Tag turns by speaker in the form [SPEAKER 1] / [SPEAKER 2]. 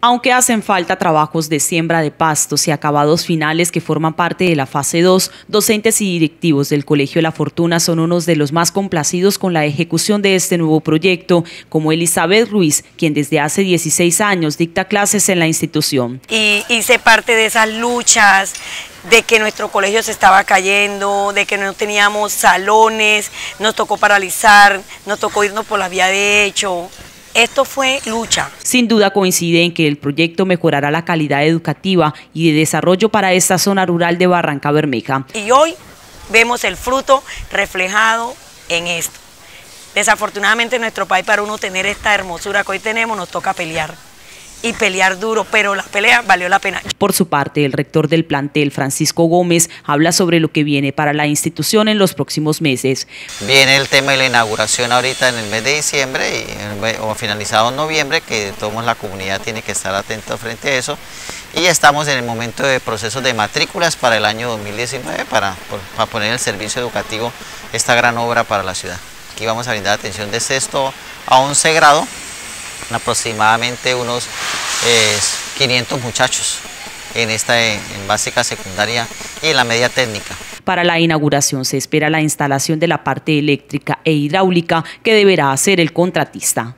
[SPEAKER 1] Aunque hacen falta trabajos de siembra de pastos y acabados finales que forman parte de la fase 2, docentes y directivos del Colegio La Fortuna son unos de los más complacidos con la ejecución de este nuevo proyecto, como Elizabeth Ruiz, quien desde hace 16 años dicta clases en la institución.
[SPEAKER 2] Y hice parte de esas luchas de que nuestro colegio se estaba cayendo, de que no teníamos salones, nos tocó paralizar, nos tocó irnos por la vía de hecho, esto fue lucha.
[SPEAKER 1] Sin duda coincide en que el proyecto mejorará la calidad educativa y de desarrollo para esta zona rural de Barranca Bermeja.
[SPEAKER 2] Y hoy vemos el fruto reflejado en esto. Desafortunadamente en nuestro país para uno tener esta hermosura que hoy tenemos nos toca pelear y pelear duro, pero la pelea valió la pena.
[SPEAKER 1] Por su parte, el rector del plantel, Francisco Gómez, habla sobre lo que viene para la institución en los próximos meses.
[SPEAKER 3] Viene el tema de la inauguración ahorita en el mes de diciembre y, o finalizado en noviembre, que todos la comunidad tiene que estar atento frente a eso. Y estamos en el momento de procesos de matrículas para el año 2019 para, para poner el servicio educativo esta gran obra para la ciudad. Aquí vamos a brindar atención de sexto a 11 grado aproximadamente unos 500 eh, muchachos en esta en básica secundaria y en la media técnica.
[SPEAKER 1] Para la inauguración se espera la instalación de la parte eléctrica e hidráulica que deberá hacer el contratista.